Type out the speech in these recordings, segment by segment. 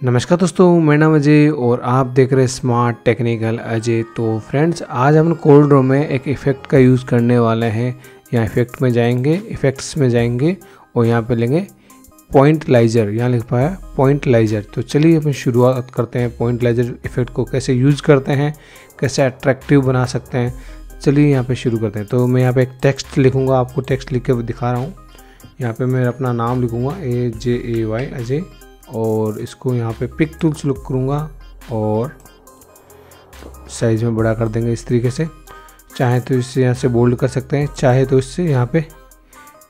नमस्कार दोस्तों, मेरा नाम अजय और आप देख रहे स्मार्ट टेक्निकल अजय। तो फ्रेंड्स आज हम कोल्ड रो में एक इफ़ेक्ट का यूज़ करने वाले हैं। यहाँ इफ़ेक्ट में जाएँगे इफ़ेक्ट्स में जाएँगे और यहाँ पे लेंगे पॉइंट लाइजर यहाँ लिख पाया पॉइंट लाइजर तो चलिए अपन शुरुआत करते हैं। पॉइंट लाइजर इफ़ेक्ट को कैसे यूज़ करते हैं, कैसे अट्रैक्टिव बना सकते हैं। चलिए यहाँ पर शुरू करते हैं। तो मैं यहाँ पर एक टेक्स्ट लिखूँगा, आपको टेक्स्ट लिख के दिखा रहा हूँ। यहाँ पर मैं अपना नाम लिखूँगा ए जे ए वाई अजय। और इसको यहाँ पे पिक टूल से लुक करूँगा और साइज़ में बड़ा कर देंगे इस तरीके से। चाहे तो इससे यहाँ से बोल्ड कर सकते हैं, चाहे तो इससे यहाँ पे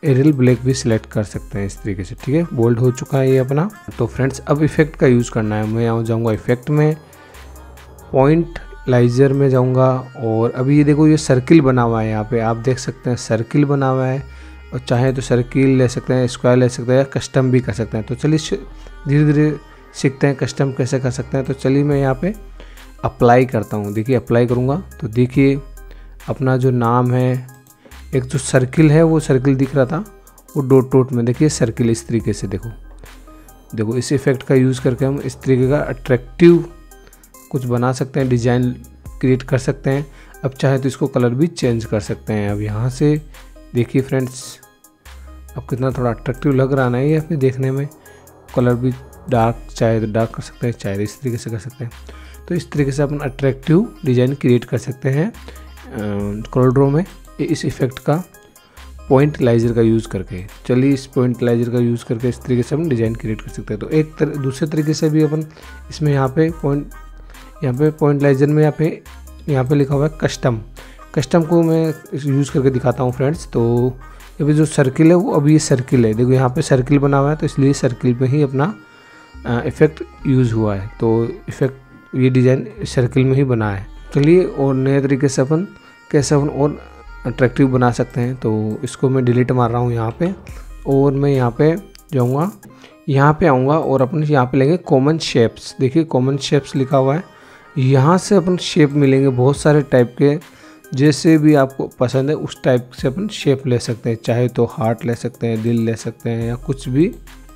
एरियल ब्लैक भी सिलेक्ट कर सकते हैं इस तरीके से, ठीक है? बोल्ड हो चुका है ये अपना। तो फ्रेंड्स अब इफ़ेक्ट का यूज़ करना है। मैं यहाँ जाऊँगा इफ़ेक्ट में पॉइंट लाइजर में जाऊँगा और अभी ये देखो ये सर्किल बना हुआ है यहाँ पे। आप देख सकते हैं सर्किल बना हुआ है। और चाहे तो सर्किल ले सकते हैं, स्क्वायर ले सकते हैं या कस्टम भी कर सकते हैं। तो चलिए धीरे धीरे सीखते हैं कस्टम कैसे कर सकते हैं। तो चलिए मैं यहाँ पे अप्लाई करता हूँ। देखिए अप्लाई करूँगा। तो देखिए अपना जो नाम है, एक जो सर्किल है, वो सर्किल दिख रहा था, वो डोट डोट में। देखिए सर्किल इस तरीके से देखो। देखो, इस इफ़ेक्ट का यूज़ करके हम इस तरीके का अट्रैक्टिव कुछ बना सकते हैं डिज़ाइन क्रिएट कर सकते हैं। अब चाहे तो इसको कलर भी चेंज कर सकते हैं। अब यहाँ से देखिए फ्रेंड्स अब कितना थोड़ा अट्रैक्टिव लग रहा ना ये अपने देखने में। कलर भी डार्क चाहे तो डार्क कर सकते हैं चाहे तो इस तरीके से कर सकते हैं। तो इस तरीके से अपन अट्रैक्टिव डिज़ाइन क्रिएट कर सकते हैं कोल्ड्रो में इस इफ़ेक्ट का पॉइंट लाइजर का यूज़ करके। चलिए इस पॉइंट लाइजर का यूज़ करके इस तरीके से हम डिज़ाइन क्रिएट कर सकते हैं। तो एक तर, दूसरे तरीके से भी अपन इसमें यहाँ पे पॉइंट यहाँ पे पॉइंट लाइजर में यहाँ पे यहाँ पे लिखा हुआ है कस्टम कस्टम को मैं यूज़ करके दिखाता हूँ फ्रेंड्स तो अभी जो सर्किल है, वो अभी ये सर्किल है। देखो, यहाँ पे सर्किल बना हुआ है तो इसलिए सर्किल पे ही अपना इफ़ेक्ट यूज़ हुआ है। तो इफ़ेक्ट ये डिज़ाइन सर्किल में ही बना है। चलिए, और नए तरीके से अपन, कैसे अपन और अट्रैक्टिव बना सकते हैं तो इसको मैं डिलीट मार रहा हूँ यहाँ पे। और मैं यहाँ पे जाऊँगा। यहाँ पे आऊँगा और अपन यहाँ पे लेंगे कॉमन शेप्स देखिए कॉमन शेप्स लिखा हुआ है। यहाँ से अपन शेप मिलेंगे बहुत सारे टाइप के। जैसे भी आपको पसंद है, उस टाइप से अपन शेप ले सकते हैं। चाहे तो हार्ट ले सकते हैं, दिल ले सकते हैं या कुछ भी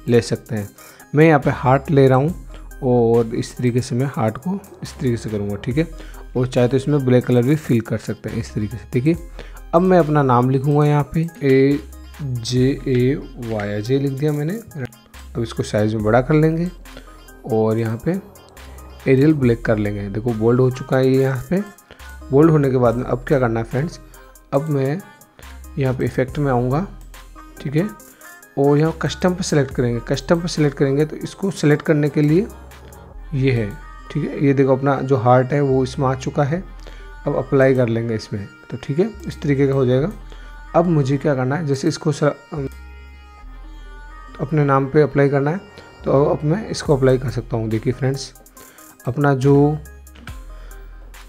ले सकते हैं। मैं यहाँ पे हार्ट ले रहा हूँ और इस तरीके से मैं हार्ट को इस तरीके से करूँगा, ठीक है? और चाहे तो इसमें ब्लैक कलर भी फिल कर सकते हैं इस तरीके से, ठीक है? अब मैं अपना नाम लिखूँगा यहाँ पे। ए जे ए वाई जे लिख दिया मैंने। अब इसको साइज़ में बड़ा कर लेंगे और यहाँ पे एरियल ब्लैक कर लेंगे। देखो बोल्ड हो चुका है ये यहाँ पे। बोल्ड होने के बाद में अब क्या करना है फ्रेंड्स? अब मैं यहाँ पे इफ़ेक्ट में आऊँगा ठीक है? और यहाँ कस्टम पर सेलेक्ट करेंगे। कस्टम पर सेलेक्ट करेंगे तो इसको सेलेक्ट करने के लिए ये है ठीक है? ये देखो अपना जो हार्ट है वो इसमें आ चुका है। अब अप्लाई कर लेंगे इसमें तो ठीक है? इस तरीके का हो जाएगा। अब मुझे क्या करना है? जैसे इसको सर, अपने नाम पे अप्लाई करना है तो अब मैं इसको अप्लाई कर सकता हूँ। देखिए फ्रेंड्स अपना जो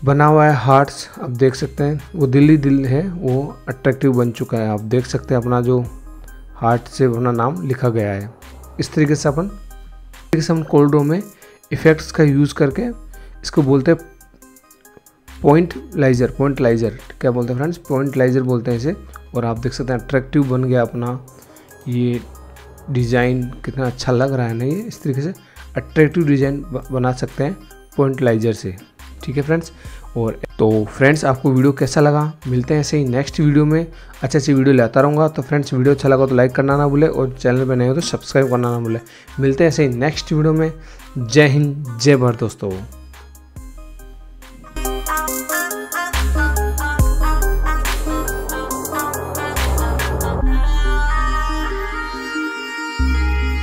बना हुआ है हार्ट्स, आप देख सकते हैं। वो दिल ही दिल है, वो अट्रैक्टिव बन चुका है। आप देख सकते हैं अपना जो हार्ट से अपना नाम लिखा गया है। इस तरीके से अपन तरीके से हम कोल्डो में इफ़ेक्ट्स का यूज़ करके इसको बोलते हैं पॉइंट लाइजर पॉइंट लाइजर क्या बोलते हैं फ्रेंड्स? पॉइंट लाइजर बोलते हैं इसे। और आप देख सकते हैं अट्रैक्टिव बन गया अपना। ये डिज़ाइन कितना अच्छा लग रहा है ना ये इस तरीके से अट्रैक्टिव डिज़ाइन बना सकते हैं पॉइंट लाइजर से। ठीक है फ्रेंड्स और तो फ्रेंड्स आपको वीडियो कैसा लगा? मिलते हैं ऐसे ही नेक्स्ट वीडियो में। अच्छे अच्छी वीडियो लाता रहूँगा। तो फ्रेंड्स वीडियो अच्छा लगा तो लाइक करना ना भूले और चैनल पर नए हो तो सब्सक्राइब करना ना भूले। मिलते हैं ऐसे ही नेक्स्ट वीडियो में। जय हिंद, जय भारत दोस्तों।